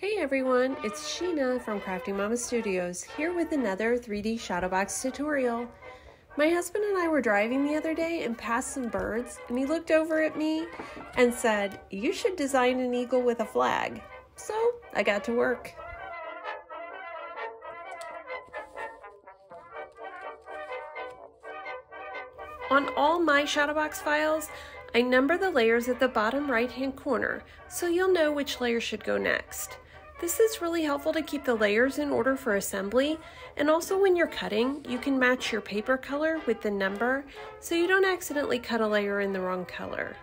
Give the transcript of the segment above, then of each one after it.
Hey everyone, it's Sheena from Crafty Mama Studios here with another 3D Shadowbox tutorial. My husband and I were driving the other day and passed some birds and he looked over at me and said, you should design an eagle with a flag. So I got to work. On all my Shadowbox files, I number the layers at the bottom right hand corner so you'll know which layer should go next. This is really helpful to keep the layers in order for assembly, and also when you're cutting, you can match your paper color with the number so you don't accidentally cut a layer in the wrong color.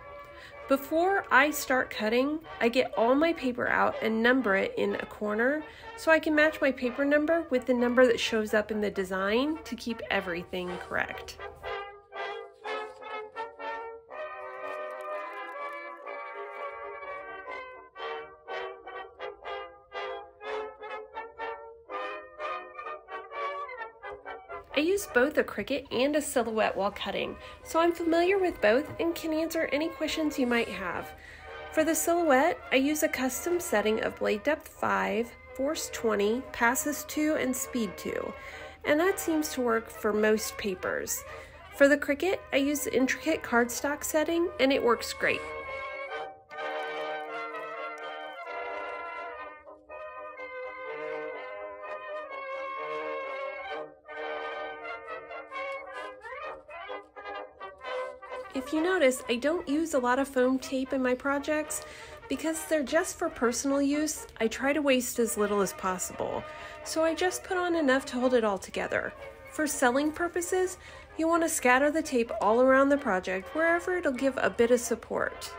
Before I start cutting, I get all my paper out and number it in a corner so I can match my paper number with the number that shows up in the design to keep everything correct. I use both a Cricut and a Silhouette while cutting, so I'm familiar with both and can answer any questions you might have. For the Silhouette, I use a custom setting of blade depth 5, force 20, passes 2, and speed 2, and that seems to work for most papers. For the Cricut, I use the intricate cardstock setting and it works great. If you notice, I don't use a lot of foam tape in my projects because they're just for personal use. I try to waste as little as possible, so I just put on enough to hold it all together. For selling purposes, you want to scatter the tape all around the project wherever it'll give a bit of support.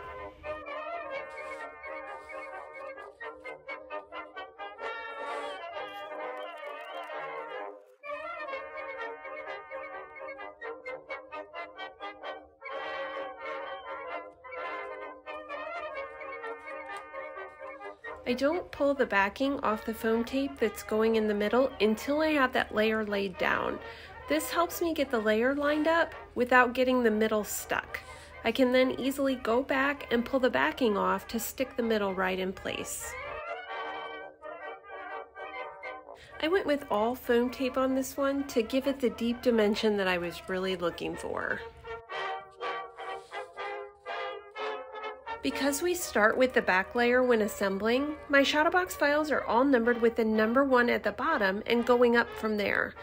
I don't pull the backing off the foam tape that's going in the middle until I have that layer laid down. This helps me get the layer lined up without getting the middle stuck. I can then easily go back and pull the backing off to stick the middle right in place. I went with all foam tape on this one to give it the deep dimension that I was really looking for. Because we start with the back layer when assembling, my Shadowbox files are all numbered with the number one at the bottom and going up from there.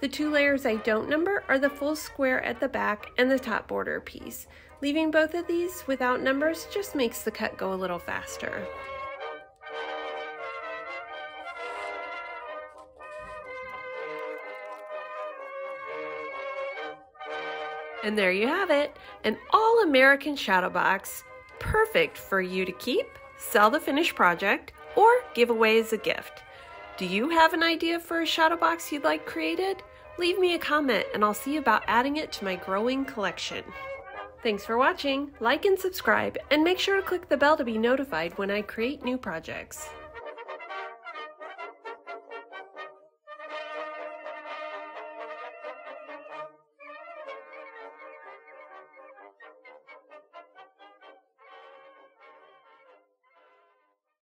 The two layers I don't number are the full square at the back and the top border piece. Leaving both of these without numbers just makes the cut go a little faster. And there you have it, an all-American Shadowbox perfect for you to keep, sell the finished project, or give away as a gift. Do you have an idea for a shadow box you'd like created? Leave me a comment and I'll see about adding it to my growing collection. Thanks for watching, like and subscribe, and make sure to click the bell to be notified when I create new projects.